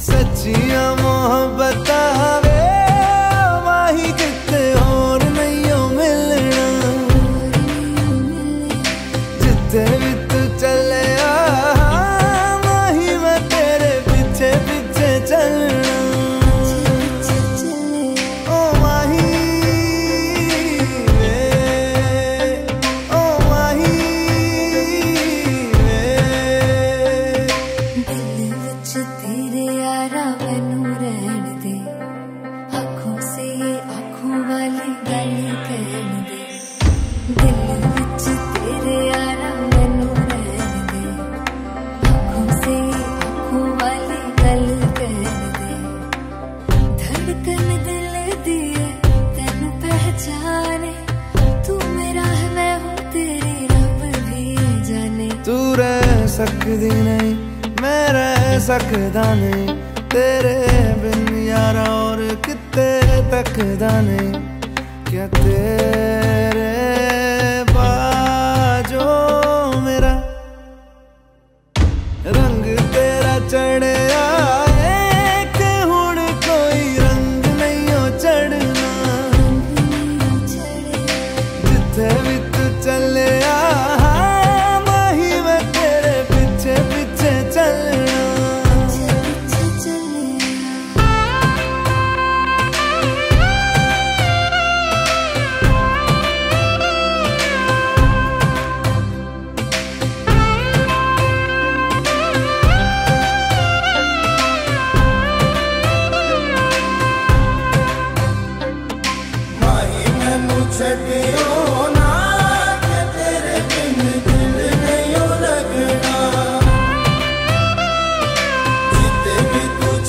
सच्चिया मोहब्बत हवे माही कितने और नहीं मिलना। जिथे तू रह सकदी नहीं, मैं रह सकदा नहीं। तेरे बिन यारा और कितने तकदा नहीं। क्या तेरे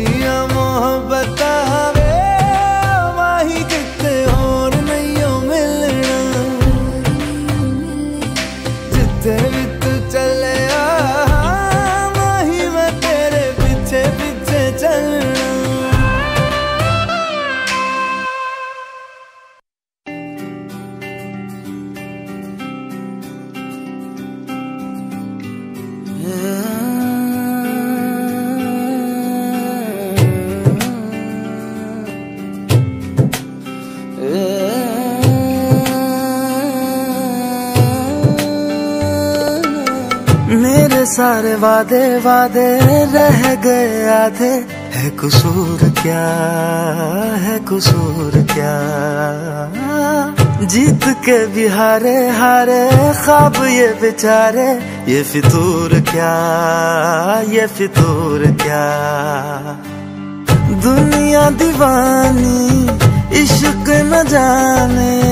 खुशियाँ मोहब्बत मेरे सारे वादे वादे रह गए आधे। है कसूर क्या? है कसूर क्या? जीत के भी हारे हारे, ख्वाब ये बेचारे। ये फितूर क्या? ये फितूर क्या? दुनिया दीवानी इश्क न जाने